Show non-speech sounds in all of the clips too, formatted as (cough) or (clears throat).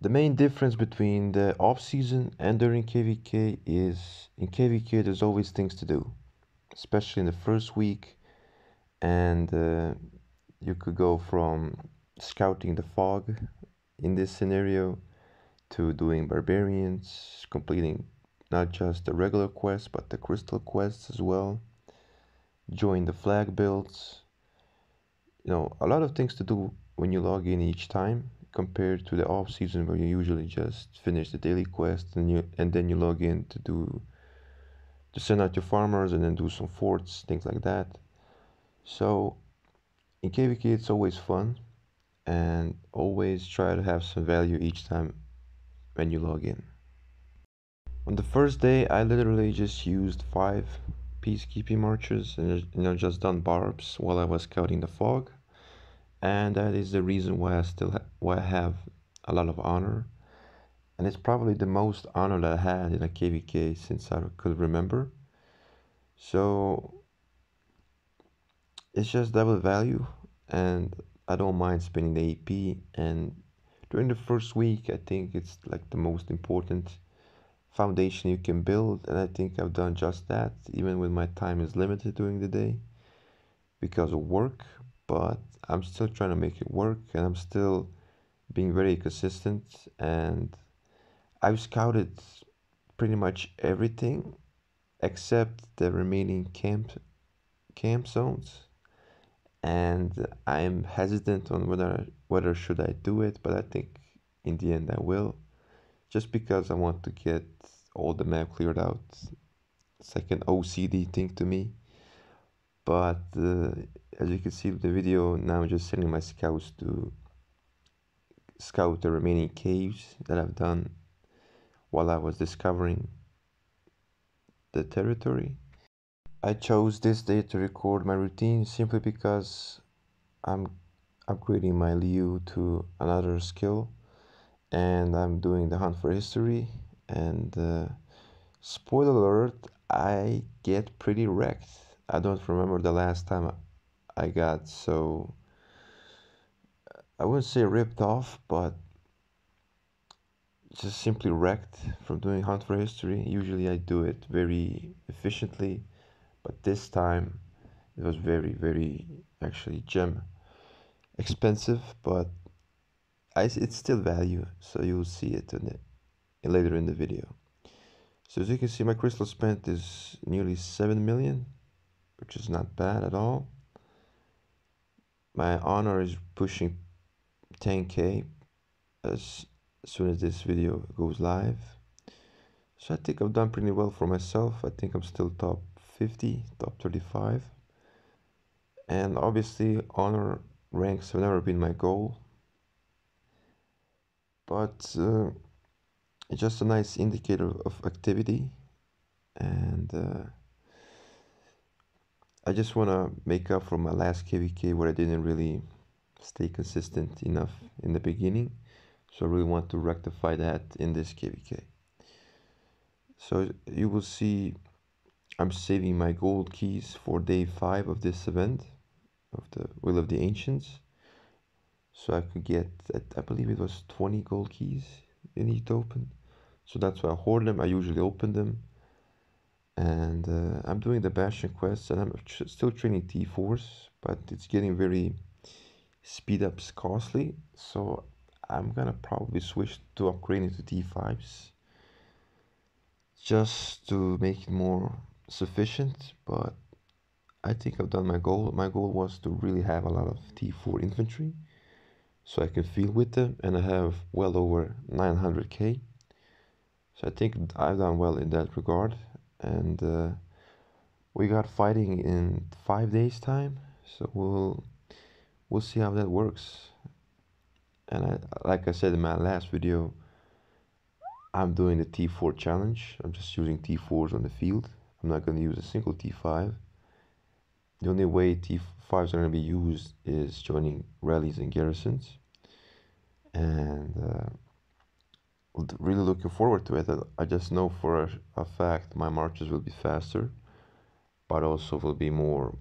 The main difference between the off season and during KVK is in KVK there's always things to do, especially in the first week, and uh, you could go from scouting the fog in this scenario to doing barbarians, completing not just the regular quests but the crystal quests as well, join the flag builds. You know, a lot of things to do when you log in each time compared to the off season where you usually just finish the daily quest and you and then you log in to do to send out your farmers and then do some forts, things like that. So in KVK it's always fun and always try to have some value each time when you log in. On the first day I literally just used five peacekeeping marches and you know just done barbs while I was scouting the fog and that is the reason why I still ha- why I have a lot of honor. And it's probably the most honor that I had in a KVK since I could remember. So it's just double value and I don't mind spending the AP and during the first week I think it's like the most important foundation you can build. And I think I've done just that even when my time is limited during the day because of work but I'm still trying to make it work and I'm still being very consistent and I've scouted pretty much everything except the remaining camp camp zones and I'm hesitant on whether whether should I do it, but I think in the end I will, just because I want to get all the map cleared out. It's like an OCD thing to me. But uh, as you can see with the video, now I'm just sending my scouts to scout the remaining caves that I've done while I was discovering the territory. I chose this day to record my routine simply because I'm upgrading my Liu to another skill and I'm doing the hunt for history and uh, spoiler alert I get pretty wrecked I don't remember the last time I got so I wouldn't say ripped off but just simply wrecked from doing hunt for history. Usually I do it very efficiently but this time it was very very actually gem expensive but I, it's still value so you'll see it in the, later in the video. So as you can see my crystal spent is nearly 7 million which is not bad at all my honor is pushing 10k as soon as this video goes live so I think I've done pretty well for myself I think I'm still top 50, top 35. And obviously, honor ranks have never been my goal. But uh, it's just a nice indicator of activity. And uh, I just want to make up for my last KVK where I didn't really stay consistent enough in the beginning. So I really want to rectify that in this KVK. So you will see I'm saving my gold keys for day 5 of this event of the Will of the Ancients. So I could get, I believe it was 20 gold keys in to open. So that's why I hoard them. I usually open them. And uh, I'm doing the Bastion quests and I'm still training T4s, but it's getting very speed ups costly. So I'm gonna probably switch to upgrading to T5s just to make it more sufficient, but I think I've done my goal. My goal was to really have a lot of T4 infantry so I can feel with them, and I have well over 900k. So I think I've done well in that regard, and uh, we got fighting in five days' time, so we'll we'll see how that works. And I, like I said in my last video, I'm doing the T4 challenge. I'm just using T4s on the field I'm not going to use a single T5. The only way T5s are going to be used is joining rallies and garrisons. And uh, really looking forward to it. I just know for a, a fact my marches will be faster, but also will be more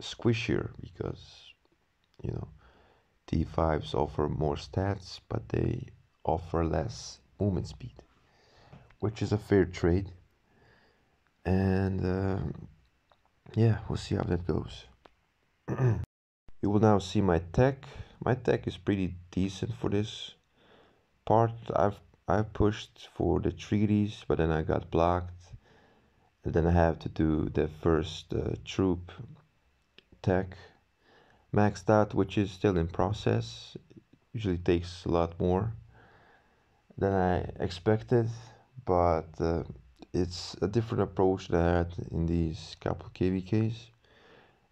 squishier because, you know, T5s offer more stats, but they offer less movement speed, which is a fair trade. And um, yeah, we'll see how that goes. (clears throat) you will now see my tech. My tech is pretty decent for this part. I've I pushed for the treaties, but then I got blocked. And then I have to do the first uh, troop tech maxed out, which is still in process. Usually takes a lot more than I expected, but uh, it's a different approach than I had in these couple KVKs.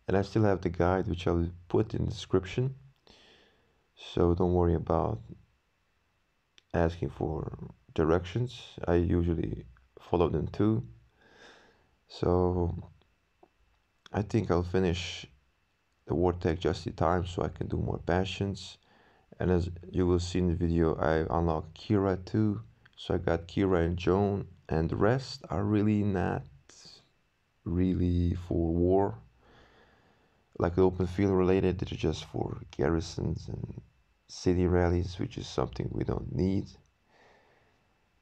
And I still have the guide, which I'll put in the description. So don't worry about asking for directions. I usually follow them too. So I think I'll finish the war tech just in time so I can do more bastions. And as you will see in the video, I unlocked Kira too. So I got Kira and Joan, and the rest are really not really for war. Like open field related, they're just for garrisons and city rallies, which is something we don't need.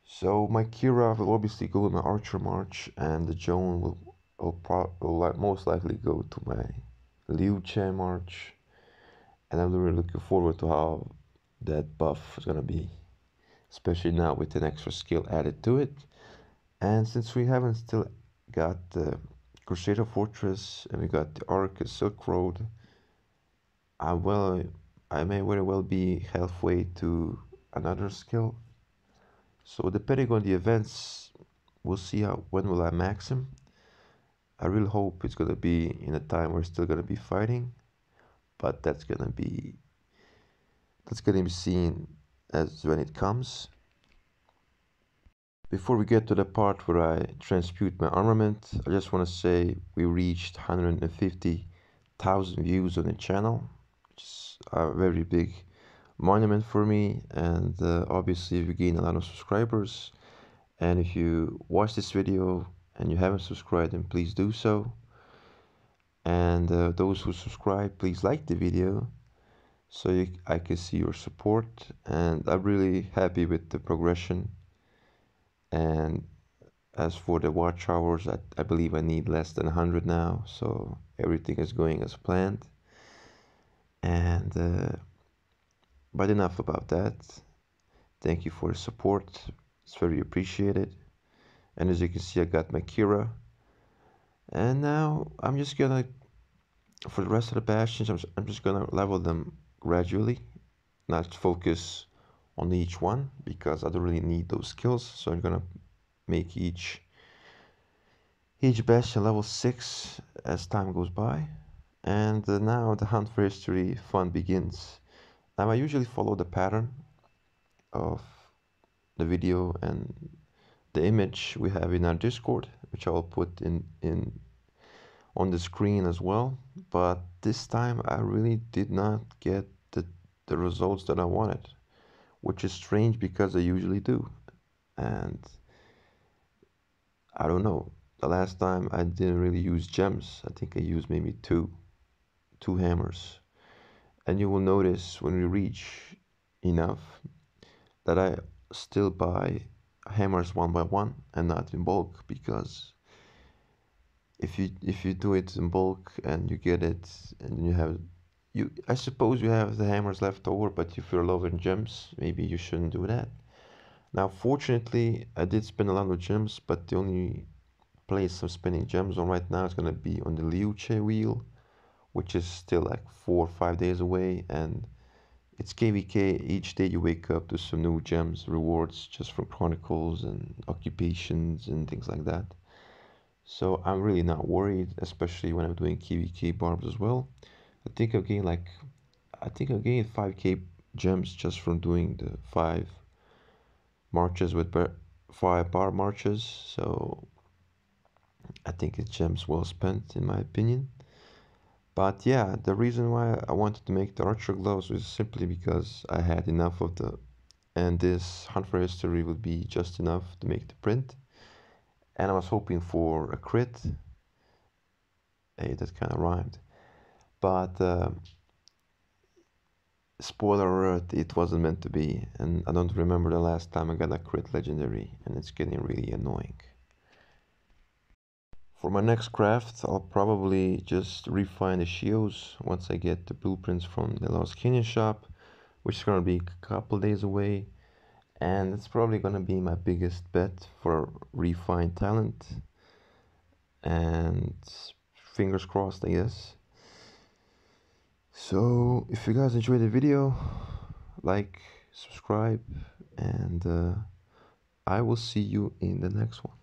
So my Kira will obviously go in my Archer March, and the Joan will will, pro- will most likely go to my Liu Che March and I'm really looking forward to how that buff is gonna be, especially now with an extra skill added to it. And since we haven't still got the Crusader Fortress and we got the Arcus Silk Road, I well I may very well be halfway to another skill. So depending on the events, we'll see how when will I max him. I really hope it's gonna be in a time we're still gonna be fighting but that's gonna be that's gonna be seen as when it comes. Before we get to the part where I transmute my armament, I just want to say we reached 150,000 views on the channel, a very big monument for me. And uh, obviously, we gain a lot of subscribers. And if you watch this video and you haven't subscribed, then please do so and uh, those who subscribe please like the video so you, I can see your support and I'm really happy with the progression and as for the watch hours I, I believe I need less than 100 now so everything is going as planned and uh, but enough about that. Thank you for the support. It's very appreciated. And as you can see I got my Kira. And now I'm just gonna, for the rest of the bastions, I'm, I'm just gonna level them gradually, not focus on each one because I don't really need those skills. So I'm gonna make each each bastion level 6 as time goes by. And uh, now the hunt for history fun begins. Now I usually follow the pattern of the video and the image we have in our Discord, which I'll put in, in on the screen as well. But this time I really did not get the, the results that I wanted, which is strange because I usually do. And I don't know. The last time I didn't really use gems. I think I used maybe two, two hammers. And you will notice when we reach enough that I still buy hammers one by one and not in bulk because if you if you do it in bulk and you get it and you have you I suppose you have the hammers left over but if you're loving gems maybe you shouldn't do that now fortunately I did spend a lot of gems but the only place I'm spending gems on right now is gonna be on the Liu Che wheel which is still like four or five days away and it's KVK. Each day you wake up to some new gems, rewards just from chronicles and occupations and things like that. So I'm really not worried, especially when I'm doing KVK barbs as well. I think I've gained like, I think I've gained 5k gems just from doing the five marches with bar, five bar marches. So I think it's gems well spent in my opinion. But yeah, the reason why I wanted to make the archer gloves was simply because I had enough of the, and this hunt for history would be just enough to make the print. And I was hoping for a crit. Hey, that kind of rhymed. But uh, spoiler alert, it wasn't meant to be, and I don't remember the last time I got a crit legendary, and it's getting really annoying. For my next craft, I'll probably just refine the shields once I get the blueprints from the Lost Canyon shop, which is gonna be a couple days away, and it's probably gonna be my biggest bet for refined talent, and fingers crossed, I guess. So, if you guys enjoyed the video, like, subscribe, and uh, I will see you in the next one.